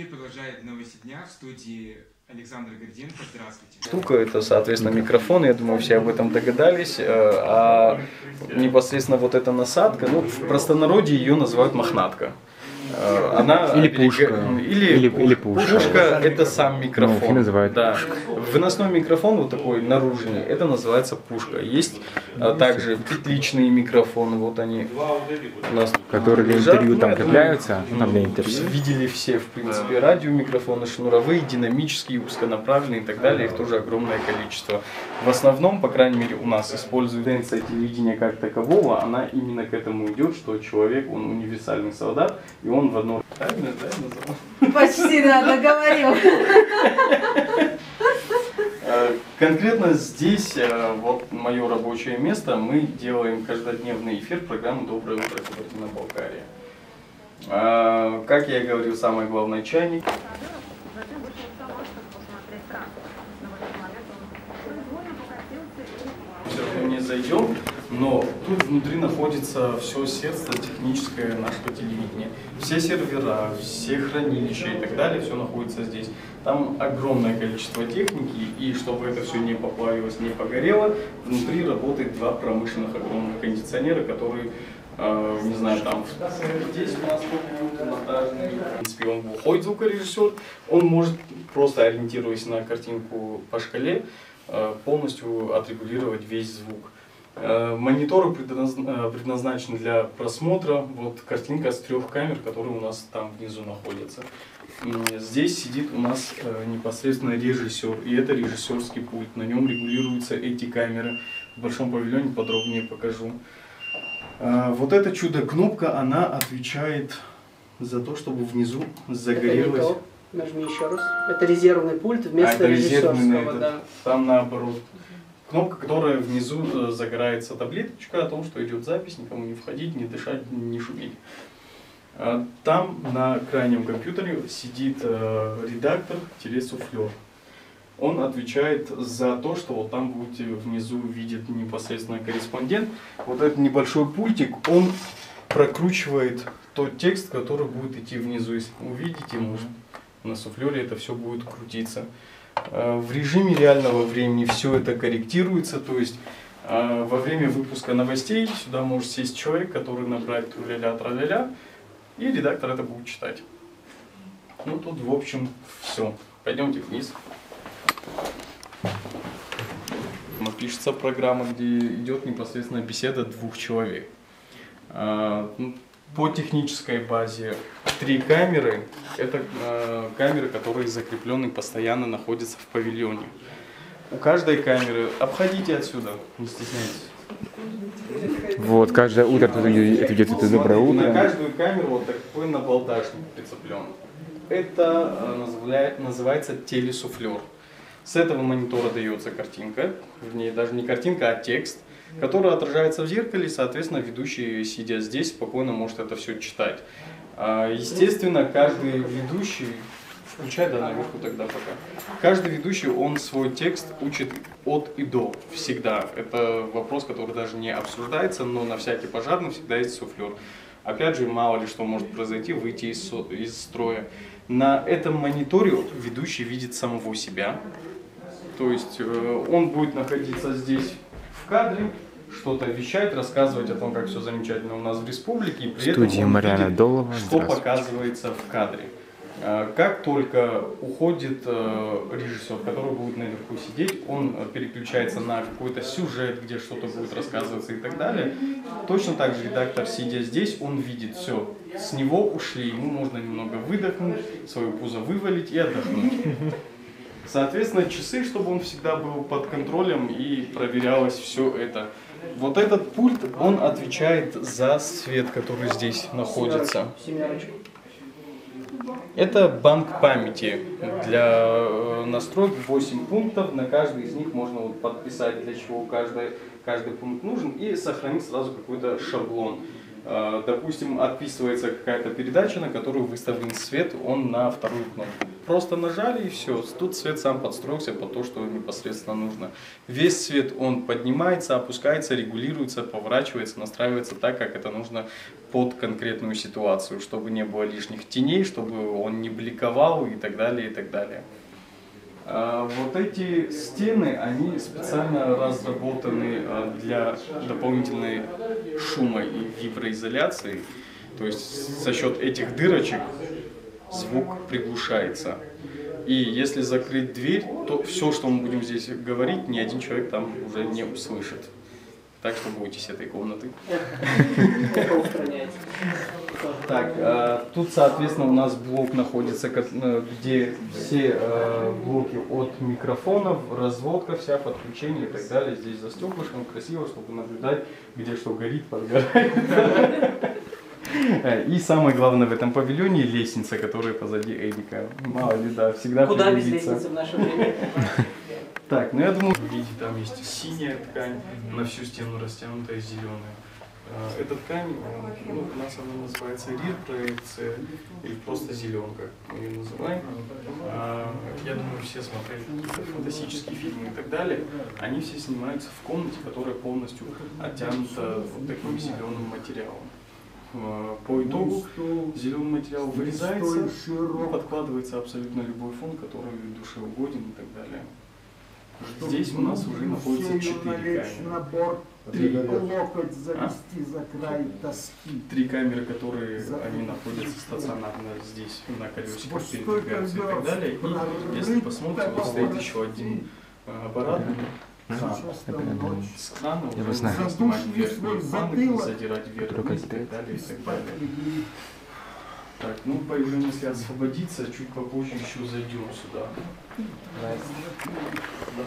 продолжает новости дня в студии Александр Горденко. Здравствуйте. Штука это, соответственно, микрофон. Я думаю, все об этом догадались. Э, А непосредственно вот эта насадка, ну, в простонародье ее называют мохнатка. Э, Она Или пушка. Или, Или- или пушка. Пушка это сам микрофон. Ну, называют да. Выносной микрофон вот такой наружный, это называется пушка. Есть а, также петличные микрофоны, вот они у нас Которые для лежат. интервью Ну, там я думаю, крепляются, ну, для интервью. Видели все, в принципе, радиомикрофоны, шнуровые, динамические, узконаправленные и так далее. Их тоже огромное количество. В основном, по крайней мере, у нас используют тенденция телевидения как такового. Она именно к этому идет, что человек, он универсальный солдат, и он в. Правильно, да, я назвал? Почти, да, договорил. Э, Конкретно здесь, э, вот мое рабочее место, мы делаем каждодневный эфир программы «Доброе утро, Кабардино-Балкария». Э, Как я и говорил, самое главное чайник. Затем вышел в салон, чтобы посмотреть транспорт. Но в этот момент он произвольно покатился и все равно не зайдем, но тут внутри находится все сердце техническое нашего телевидения. Все сервера, все хранилища и так далее, все находится здесь. Там огромное количество техники, и чтобы это все не поплавилось, не погорело, внутри работает два промышленных огромных кондиционера, которые э, не знаю, там здесь у нас монтажный, в принципе, он выходит звукорежиссер, он может, просто ориентируясь на картинку по шкале, э, полностью отрегулировать весь звук. Э, Мониторы э, предназначены для просмотра. Вот картинка с трех камер, которые у нас там внизу находятся. Здесь сидит у нас э, непосредственно режиссер, и это режиссерский пульт. На нем регулируются эти камеры. В большом павильоне подробнее покажу. Вот эта чудо-кнопка, она отвечает за то, чтобы внизу Это загорелось. Нажми еще раз. Это резервный пульт вместо А, это резервный режиссерского, этот. да. Там наоборот. Кнопка, которая внизу э, загорается таблеточка о том, что идет запись, никому не входить, не дышать, не шуметь. А Там на крайнем компьютере сидит э, редактор суфлер. Он отвечает за то, что вот там будете внизу видит непосредственно корреспондент. Вот этот небольшой пультик, он прокручивает тот текст, который будет идти внизу. Если увидите, может, на суфлере это все будет крутиться. Э, В режиме реального времени все это корректируется, то есть э, во время выпуска новостей сюда может сесть человек, который набрать труля-ля, траля и редактор это будет читать. Ну тут в общем все. Пойдемте вниз. Пишется программа, где идет непосредственно беседа двух человек. Ну, По технической базе три камеры. Это э, камеры, которые закреплены постоянно находятся в павильоне. У каждой камеры обходите отсюда, не стесняйтесь. Вот, каждое утро тут идет, идет это доброе Смотрите, На утро. каждую камеру вот такой набалдашник прицеплен. Это э, назывля- называется телесуфлер. С этого монитора дается картинка, вернее даже не картинка, а текст, который отражается в зеркале, соответственно, ведущий, сидя здесь, спокойно может это все читать. А, Естественно, каждый ведущий, включай, да, наверху тогда пока, каждый ведущий, он свой текст учит от и до, всегда. Это вопрос, который даже не обсуждается, но на всякий пожарный всегда есть суфлер. Опять же, мало ли что может произойти, выйти из, из строя. На этом мониторе ведущий видит самого себя. То есть э, он будет находиться здесь в кадре, что-то вещать, рассказывать о том, как все замечательно у нас в республике. И при этом Студия он Марьяна видит, Долова. что показывается в кадре. Э, Как только уходит э, режиссер, который будет наверху сидеть, он переключается на какой-то сюжет, где что-то будет рассказываться и так далее. Точно так же редактор, сидя здесь, он видит все. С него ушли, ему можно немного выдохнуть, свое пузо вывалить и отдохнуть. Соответственно, часы, чтобы он всегда был под контролем и проверялось все это. Вот этот пульт, он отвечает за свет, который здесь находится. Это банк памяти для э, настроек 8 пунктов. На каждый из них можно вот подписать, для чего каждый, каждый пункт нужен, и сохранить сразу какой-то шаблон. Э, Допустим, отписывается какая-то передача, на которую выставлен свет, он на вторую кнопку. Просто нажали и все. Тут свет сам подстроился под то, что непосредственно нужно. Весь свет он поднимается, опускается, регулируется, поворачивается, настраивается так, как это нужно под конкретную ситуацию, чтобы не было лишних теней, чтобы он не бликовал и так далее, и так далее. А, Вот эти стены, они специально разработаны а, для дополнительной шума и виброизоляции. То есть за счет этих дырочек звук приглушается. И если закрыть дверь, то все, что мы будем здесь говорить, ни один человек там уже не услышит. Так что бойтесь этой комнаты. Устраняется. Так, а, тут, соответственно, у нас блок находится, э, где все э, блоки от микрофонов, разводка вся, подключение и так далее. Здесь за стеклышком красиво, чтобы наблюдать, где что горит, подгорает. Э, И самое главное в этом павильоне лестница, которая позади Эдика. Мало ли, да, всегда Куда без лестницы в наше время? Так, ну я думаю, видите, там есть синяя ткань, на всю стену растянутая зеленая. Э, Эта ткань, э, ну, у нас она называется рир-проекция или просто зеленка, мы ее называем. А, Я думаю, все смотрели какие-то фантастические фильмы и так далее. Они все снимаются в комнате, которая полностью оттянута вот таким зеленым материалом. Э, По итогу зеленый материал вырезается подкладывается абсолютно любой фон, который душе угоден и так далее. Здесь у нас уже находится четыре на камеры. борт, Три. локоть завести за край доски. Три камеры, которые они находятся стационарно здесь, на колесиках передвигаются и так далее. И если посмотрите, вот стоит еще один э, аппарат с крана, Я уже знаю. снимать Задушили верхние свой планы, затылок. задирать вверх вниз и так далее, и так далее. Так, ну поезжаем, если освободиться, чуть попозже еще зайдем сюда.